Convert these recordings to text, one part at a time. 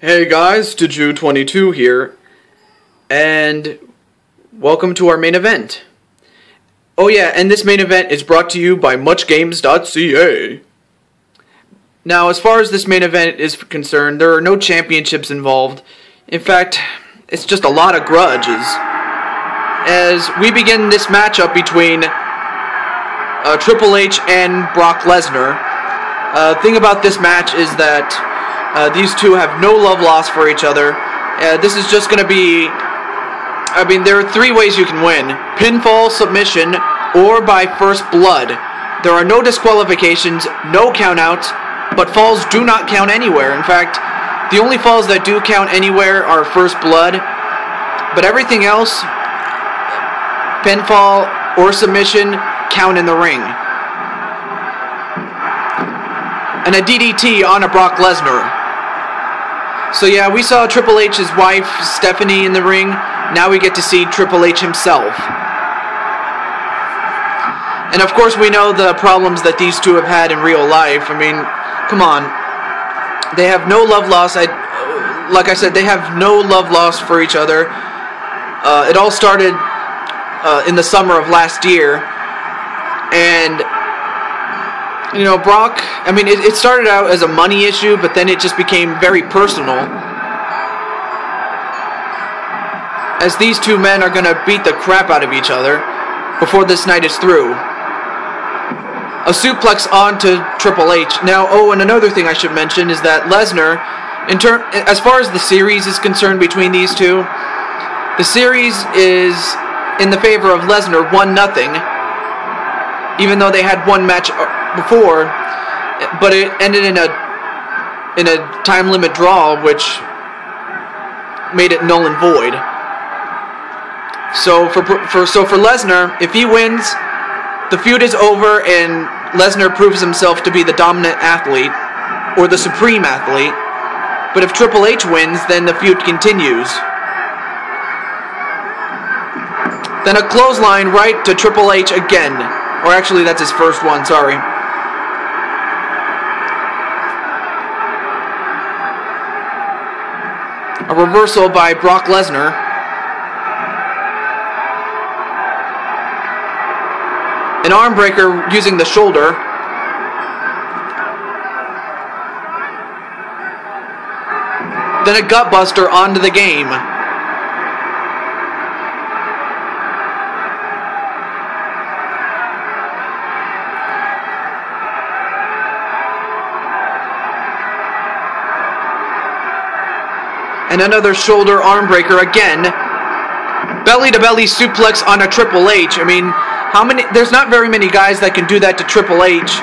Hey guys, TehJew22 here, and welcome to our main event. Oh yeah, and this main event is brought to you by MuchGames.ca. Now, as far as this main event is concerned, there are no championships involved. In fact, it's just a lot of grudges. As we begin this matchup between uh, Triple H and Brock Lesnar. Uh, thing about this match is that uh, these two have no love lost for each other. Uh, this is just going to be. I mean, there are three ways you can win pinfall, submission, or by first blood. There are no disqualifications, no countouts, but falls do not count anywhere. In fact, the only falls that do count anywhere are first blood, but everything else, pinfall or submission, count in the ring. And a DDT on a Brock Lesnar. So yeah, we saw Triple H's wife, Stephanie, in the ring. Now we get to see Triple H himself. And of course, we know the problems that these two have had in real life. I mean, come on. They have no love lost. I, like I said, they have no love lost for each other. Uh, it all started uh, in the summer of last year. And you know, Brock, I mean, it, it, started out as a money issue, but then it just became very personal. As these two men are going to beat the crap out of each other before this night is through. A suplex onto Triple H. Now, oh, and another thing I should mention is that Lesnar, in turn, as far as the series is concerned between these two, the series is in the favor of Lesnar, 1 nothing even though they had one match uh, before, but it ended in a in a time limit draw, which made it null and void. So for for so for Lesnar, if he wins, the feud is over, and Lesnar proves himself to be the dominant athlete or the supreme athlete. But if Triple H wins, then the feud continues. Then a clothesline right to Triple H again. Or actually, that's his first one, sorry. A reversal by Brock Lesnar. An arm breaker using the shoulder. Then a gutbuster onto the game. And another shoulder arm breaker again. Belly to belly suplex on a Triple H. I mean, how many? There's not very many guys that can do that to Triple H.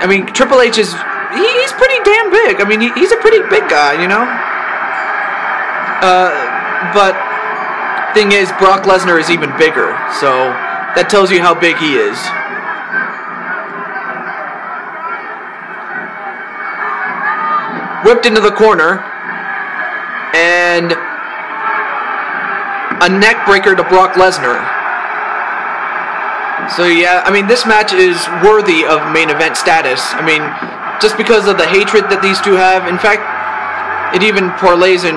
I mean, Triple H is he's pretty damn big. I mean, he's a pretty big guy, you know. Uh, but thing is, Brock Lesnar is even bigger, so that tells you how big he is. Whipped into the corner and a neck breaker to Brock Lesnar. So yeah, I mean this match is worthy of main event status. I mean, just because of the hatred that these two have. In fact, it even parlays in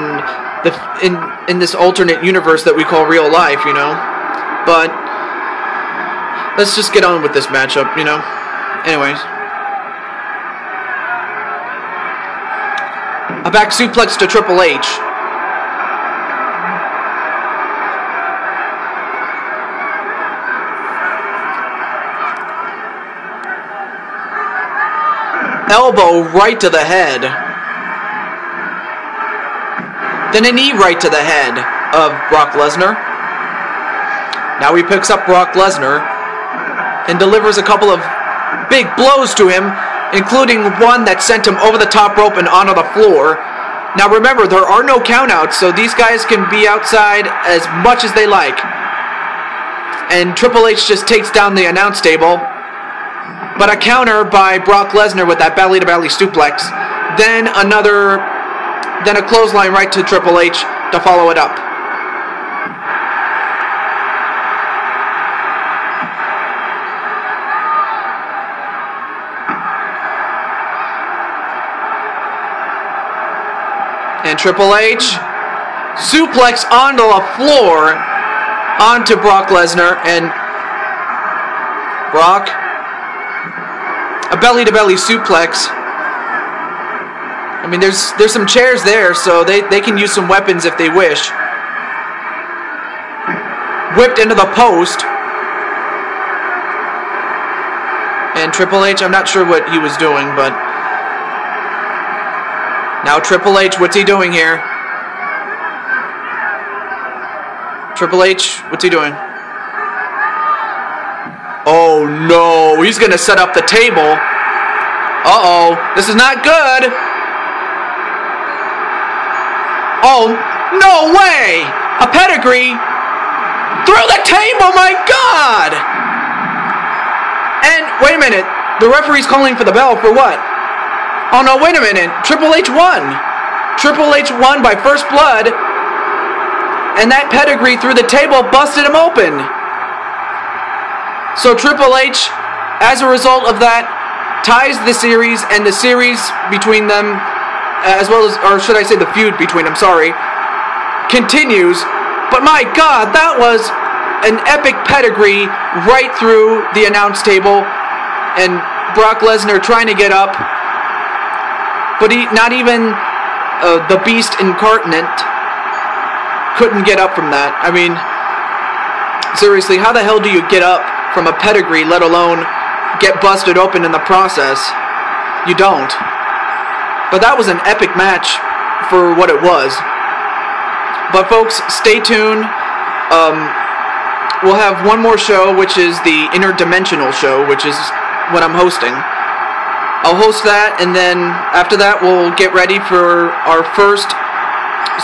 the in in this alternate universe that we call real life, you know. But let's just get on with this matchup, you know. Anyways. A back suplex to Triple H. Elbow right to the head. Then a knee right to the head of Brock Lesnar. Now he picks up Brock Lesnar and delivers a couple of big blows to him including one that sent him over the top rope and onto the floor. Now remember, there are no countouts, so these guys can be outside as much as they like. And Triple H just takes down the announce table. But a counter by Brock Lesnar with that belly to belly suplex. Then another, then a clothesline right to Triple H to follow it up. And Triple H suplex onto the floor onto Brock Lesnar and Brock a belly to belly suplex. I mean there's there's some chairs there so they, they can use some weapons if they wish. Whipped into the post. And Triple H, I'm not sure what he was doing, but now Triple H, what's he doing here? Triple H, what's he doing? Oh no, he's gonna set up the table. Uh oh, this is not good. Oh, no way! A pedigree through the table, my god! And wait a minute, the referee's calling for the bell for what? Oh no, wait a minute, Triple H won. Triple H won by first blood and that pedigree through the table busted him open. So Triple H, as a result of that, ties the series and the series between them, as well as, or should I say the feud between them, sorry, continues. But my God, that was an epic pedigree right through the announce table, and Brock Lesnar trying to get up, but he, not even uh, the Beast incarnate couldn't get up from that. I mean, seriously, how the hell do you get up from a pedigree, let alone get busted open in the process? You don't. But that was an epic match for what it was. But folks, stay tuned. Um, we'll have one more show, which is the interdimensional show, which is what I'm hosting. I'll host that, and then after that, we'll get ready for our first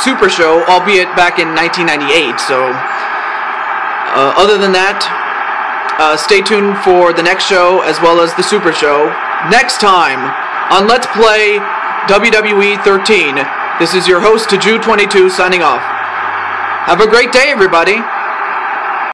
Super Show, albeit back in 1998. So, uh, other than that, uh, stay tuned for the next show as well as the Super Show next time on Let's Play WWE 13. This is your host, TehJew22, signing off. Have a great day, everybody.